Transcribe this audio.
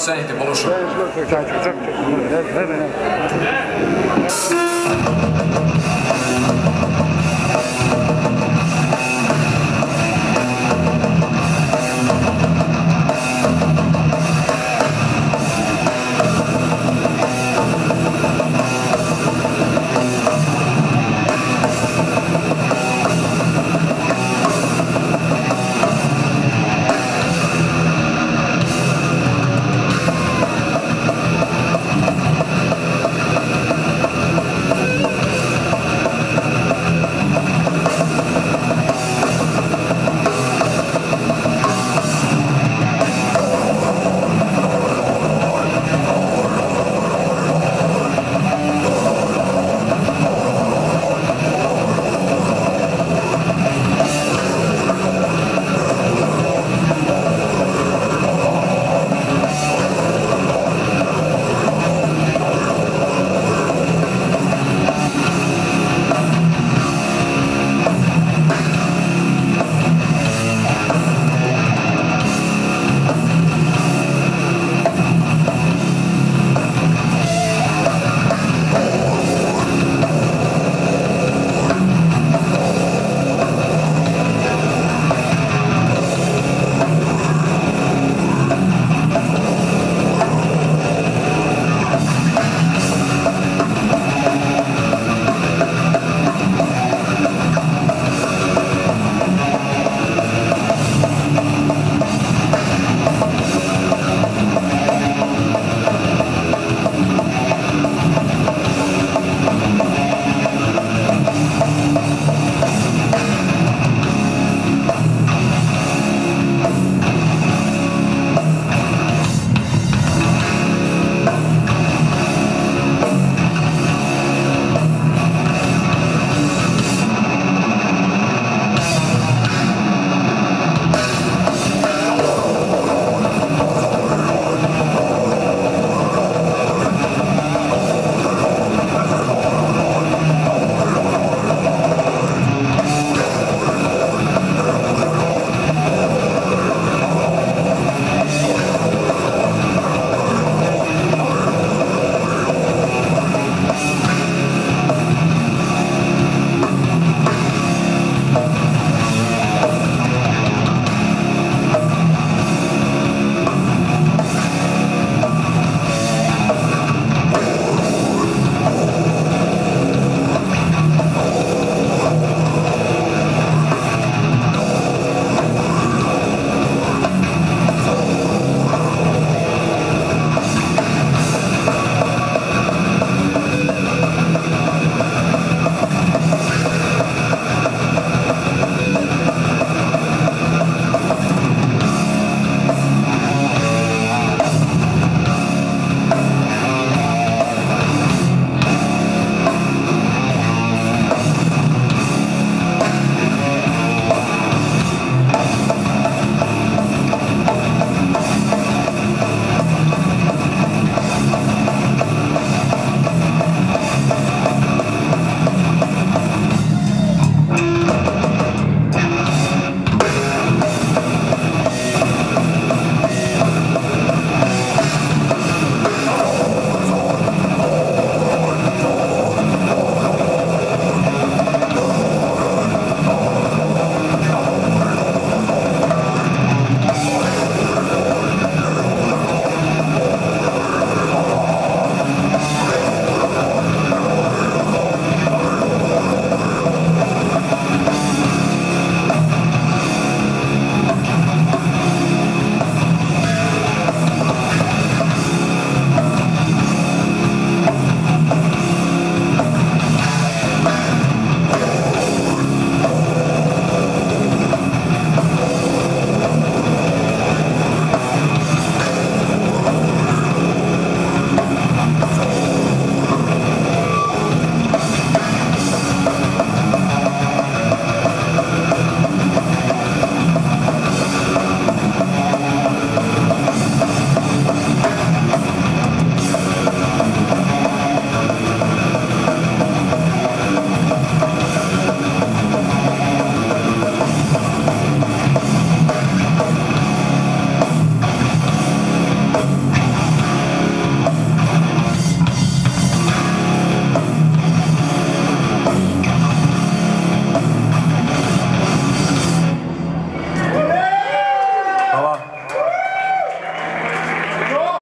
Sente, Boluszu. Tak, tak.